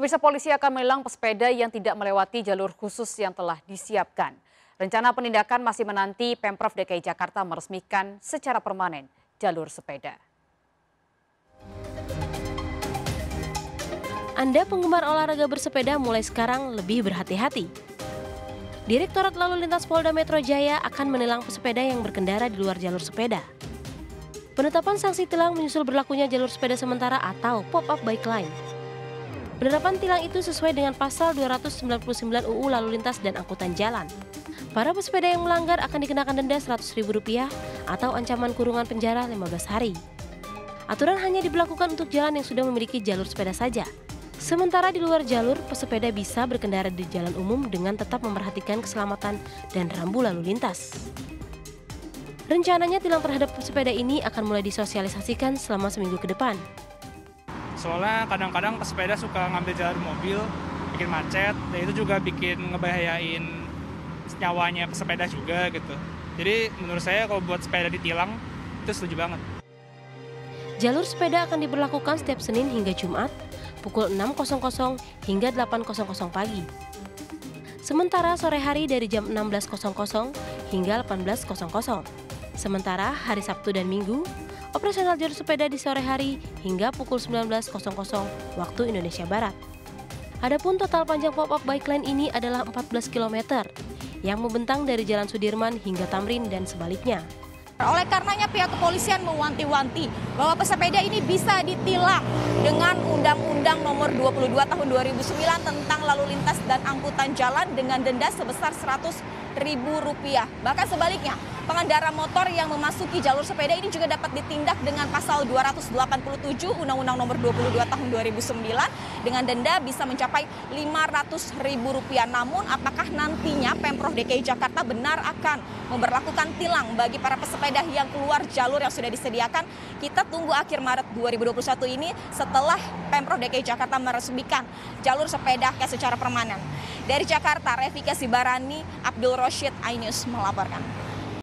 Pemirsa polisi akan menilang pesepeda yang tidak melewati jalur khusus yang telah disiapkan. Rencana penindakan masih menanti Pemprov DKI Jakarta meresmikan secara permanen jalur sepeda. Anda penggemar olahraga bersepeda mulai sekarang lebih berhati-hati. Direktorat Lalu Lintas Polda Metro Jaya akan menilang pesepeda yang berkendara di luar jalur sepeda. Penetapan sanksi tilang menyusul berlakunya jalur sepeda sementara atau pop-up bike lane. Penerapan tilang itu sesuai dengan pasal 299 UU Lalu Lintas dan Angkutan Jalan. Para pesepeda yang melanggar akan dikenakan denda Rp100.000 atau ancaman kurungan penjara 15 hari. Aturan hanya diberlakukan untuk jalan yang sudah memiliki jalur sepeda saja. Sementara di luar jalur, pesepeda bisa berkendara di jalan umum dengan tetap memperhatikan keselamatan dan rambu lalu lintas. Rencananya tilang terhadap pesepeda ini akan mulai disosialisasikan selama seminggu ke depan soalnya kadang-kadang pesepeda suka ngambil jalur mobil bikin macet dan itu juga bikin ngebahayain nyawanya pesepeda juga gitu jadi menurut saya kalau buat sepeda ditilang itu setuju banget Jalur sepeda akan diberlakukan setiap Senin hingga Jumat pukul 6.00 hingga 8.00 pagi. Sementara sore hari dari jam 16.00 hingga 18.00. Sementara hari Sabtu dan Minggu operasional jalur sepeda di sore hari hingga pukul 19.00 waktu Indonesia Barat. Adapun total panjang pop-up bike lane ini adalah 14 km yang membentang dari Jalan Sudirman hingga Tamrin dan sebaliknya. Oleh karenanya pihak kepolisian mewanti-wanti bahwa pesepeda ini bisa ditilang dengan Undang-Undang Nomor 22 Tahun 2009 tentang lalu lintas dan angkutan jalan dengan denda sebesar 100 ribu rupiah. Bahkan sebaliknya, pengendara motor yang memasuki jalur sepeda ini juga dapat ditindak dengan pasal 287 Undang-Undang Nomor 22 Tahun 2009 dengan denda bisa mencapai 500 ribu rupiah. Namun apakah nantinya Pemprov DKI Jakarta benar akan memperlakukan tilang bagi para pesepeda yang keluar jalur yang sudah disediakan? Kita tunggu akhir Maret 2021 ini setelah Pemprov DKI Jakarta meresmikan jalur sepeda secara permanen. Dari Jakarta, Revika Sibarani, Abdul Roshid, Ainus melaporkan.